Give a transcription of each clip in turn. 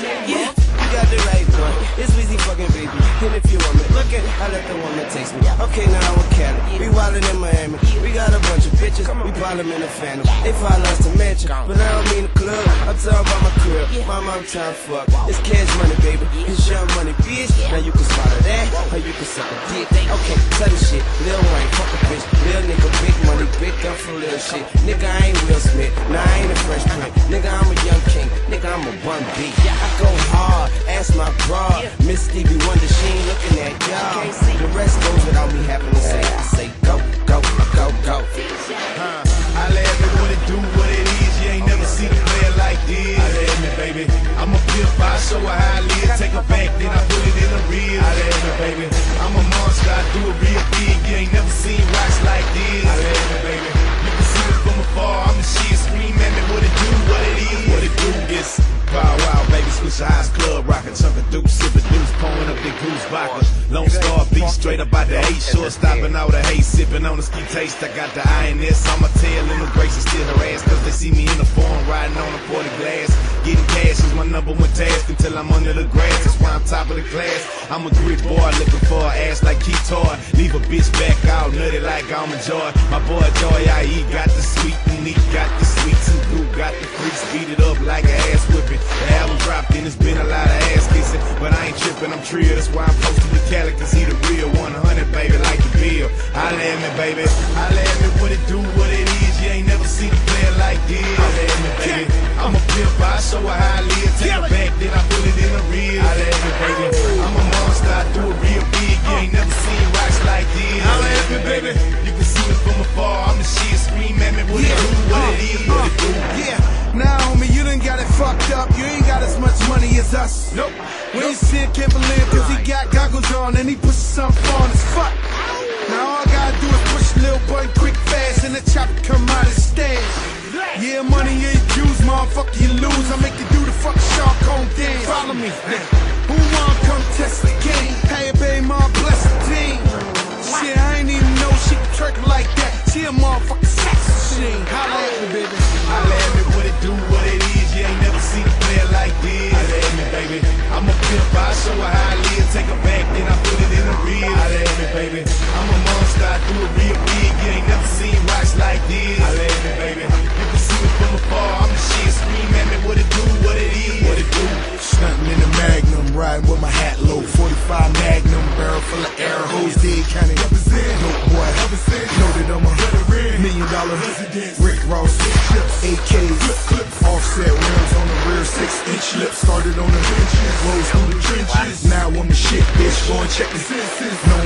Yeah, you got the right one. It's Weezy fucking baby. And if you want me, at, I let the woman taste me. Okay, now we're Khaled. We wildin' in Miami. We got a bunch of bitches. We ballin' in the phantom. They follow us to mention, but I don't mean the club. I'm talking about my crib. I'm trying to fuck. It's cash money, baby. It's young money, bitch. Now you can swallow that, or you can suck a dick. Okay, tell the shit. Lil Wayne, fuck a bitch. Lil nigga, big money, big gun for little shit. Nigga, I ain't Will Smith. Nah, I ain't a fresh print. Nigga, I'm a young king. Nigga, I'm a one beat. I go hard, I show her how I live. Take her back, then I put it in the real. I let me, baby. I'm a monster, I do it real big. You ain't never seen rocks like this. I let me, baby. You can see it from afar. I'm the shit. Scream at me what it do, what it is. What it do is Paul Wall, baby, switch your eyes, club rockin', chunk of deuce, sippin' deuce, pouring up the goose vodka. Lone Star beat straight up out the eight, short stopping all the hate, sipping on the ski taste. I got the INS on my tail, immigration still harass, cause they see me in the form, riding on a 40 glass. Getting cash is my number one task until I'm under the grass, that's why I'm top of the class. I'm a grit boy, looking for an ass like Keytoy. Leave a bitch back out, nutty like Almond Joy. My boy Joy, I eat, got the sweet and he got the sweets and goo, got the freaks, beat it up like an ass whipping. The album dropped and it's been a lot of ass kissing. But I ain't tripping, I'm trio. That's why I'm posted with Khaled, cause he the real 100, baby, like the bill. Holla at me, baby. Holla at me what it do, what it is. You ain't never seen a player like this. Holla at me, baby. I'm a pimp, I show her how I live. Take her back, then I put it in the real. Holla at me, baby. I'm a monster, I do it real big. You ain't never seen rocks like this. Holla at me, baby. You can see it from afar. I'm the shit. Scream at me what it do, what it is, what it do. Uh, yeah, now homie, you done got it fucked up. You ain't got as much money as us. Nope. We ain't see can't believe cause he got goggles on and he puts something on as fuck. Now all I gotta do is push a little button quick fast and the chopper come out of Yeah, money ain't juice, motherfucker, you lose. I make you do the fuck shark on dance. Follow me. Who wanna come test the game? Hey, baby, my blessed team. Show her how I live. Take her back, then I put it in the real. Holla at me, baby. I'm a monster, I do it real big. You ain't never seen rocks like this. Holla at me, baby. You can see me from afar. I'm the shit. Million dollar Rick Ross. AKs, offset rims on the rear, six inch lip. Started on the benches, rose through the trenches. Now I'm the shit, bitch. Go and check the senses. Known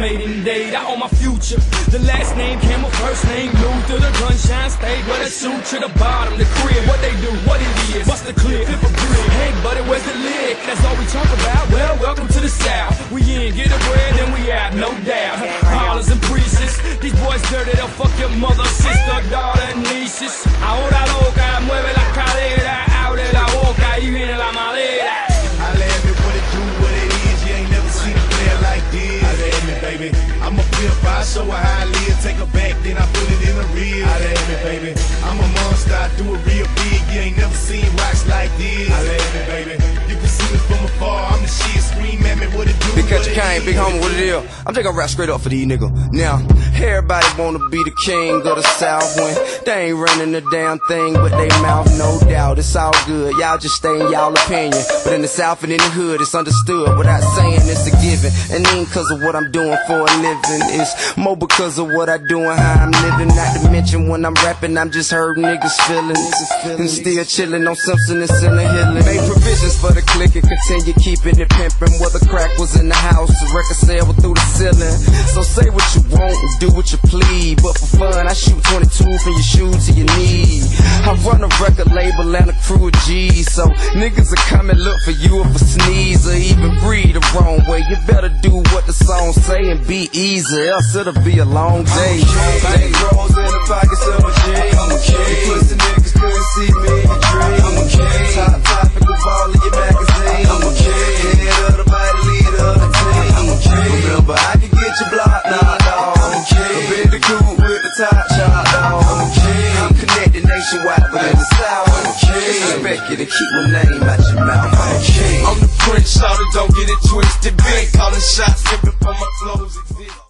made in date. I own my future. The last name Campbell, first name Luther. The gunshine stayed with a suit to the bottom. The crib, what they do, what it is. What's the clear? Flip a grid. Hey, buddy, where's the lid? That's all we talk about. Well, welcome to the South. We in, get a bread, then we out, no doubt. Hollers and priests. These boys dirty, they'll fuck your mother, sister, daughter, and nieces. Ahora loca, mueve la I'm just gonna rap straight up for these niggas. Now, everybody wanna be the king of the South when they ain't running the damn thing with they mouth, no doubt. It's all good, y'all just stay in y'all opinion. But in the South and in the hood, it's understood. Without saying it's a given. And ain't cause of what I'm doing for a living. It's more because of what I do and how I'm living. Not to mention when I'm rapping, I'm just hurting niggas' feelings. And still chilling on Simpson and Sinner Healing. Made provisions for the click and continue keeping it pimping. Whether crack was in the house, record sale through the ceiling. So say what you want and do what you please. But for fun, I shoot 22 from your shoe to your knee. I run a record label and a crew of G's. So niggas will come and look for you if a sneeze or even breathe the wrong way. You better do what the song say and be easy, else it'll be a long day. Bank rolls in the pockets of my jeans. I'm a king. Pussy niggas couldn't see me dreams. I'm a king. Top topic sensuality and the sour. Disrespect you to keep my name out your mouth. I'm the prince, daughter, don't get it twisted. Big calling shots, ripping on my clothes.